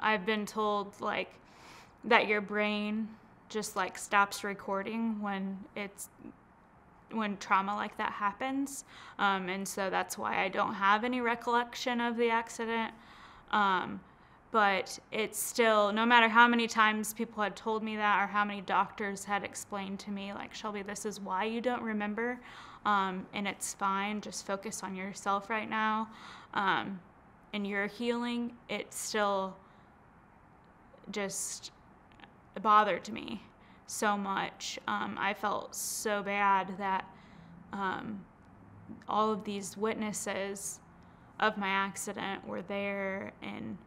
I've been told like that your brain just like stops recording when it's when trauma like that happens. Um, and so that's why I don't have any recollection of the accident. Um, but it's still, no matter how many times people had told me that or how many doctors had explained to me, like, Shelbi, this is why you don't remember. Um, and it's fine. Just focus on yourself right now um, and your healing. It still just bothered me so much. Um, I felt so bad that um, all of these witnesses of my accident were there and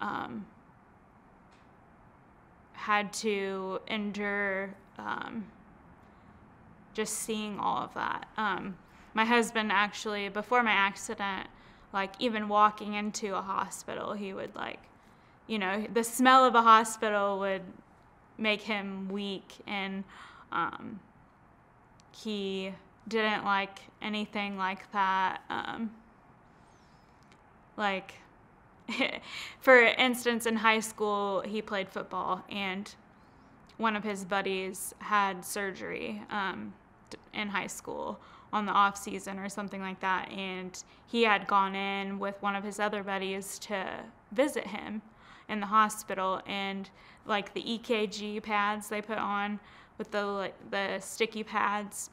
um, had to endure um, just seeing all of that. Um, my husband actually, before my accident, like even walking into a hospital, he would like, you know, the smell of a hospital would make him weak and um, he didn't like anything like that. Um, like, for instance, in high school, he played football, and one of his buddies had surgery um, in high school on the off season or something like that, and he had gone in with one of his other buddies to visit him in the hospital, and like the EKG pads they put on with the like, the sticky pads,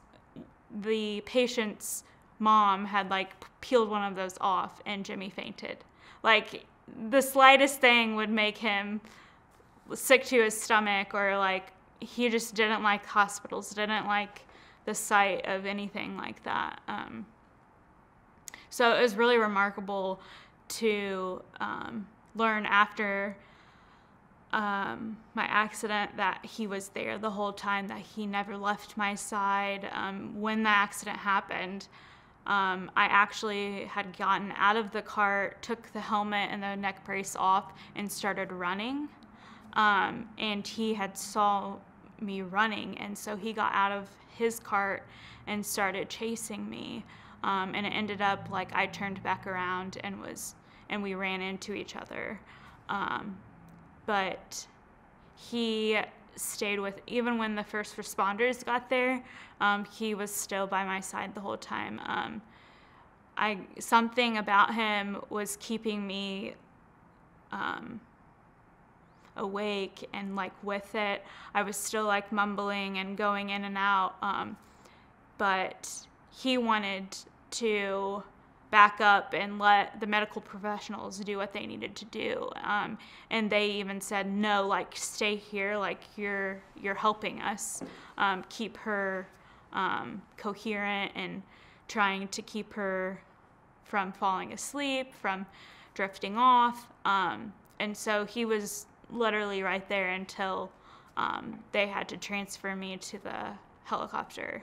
the patient's mom had like peeled one of those off, and Jimmy fainted. Like the slightest thing would make him sick to his stomach, or like he just didn't like hospitals, didn't like the sight of anything like that. Um, so it was really remarkable to um, learn after um, my accident that he was there the whole time, that he never left my side. Um, when the accident happened, um, I actually had gotten out of the cart, took the helmet and the neck brace off, and started running. Um, and he had saw me running, and so he got out of his cart and started chasing me. Um, and it ended up like I turned back around and was, and we ran into each other. Um, but he stayed with even when the first responders got there um, he was still by my side the whole time um, I something about him was keeping me um, awake and like with it I was still like mumbling and going in and out um, but he wanted to back up and let the medical professionals do what they needed to do. Um, and they even said, no, like stay here, like you're you're helping us um, keep her um, coherent and trying to keep her from falling asleep, from drifting off. Um, and so he was literally right there until um, they had to transfer me to the helicopter.